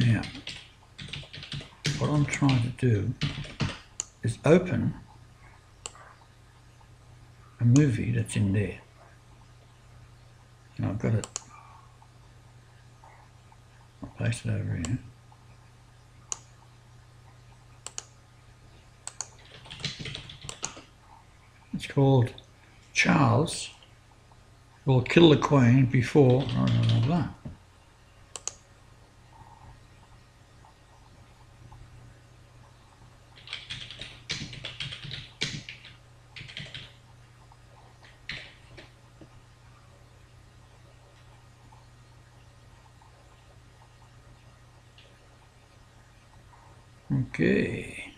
Now, what I'm trying to do is open a movie that's in there. And I've got it, I'll place it over here. It's called Charles will kill the Queen before blah, blah, blah, Okay.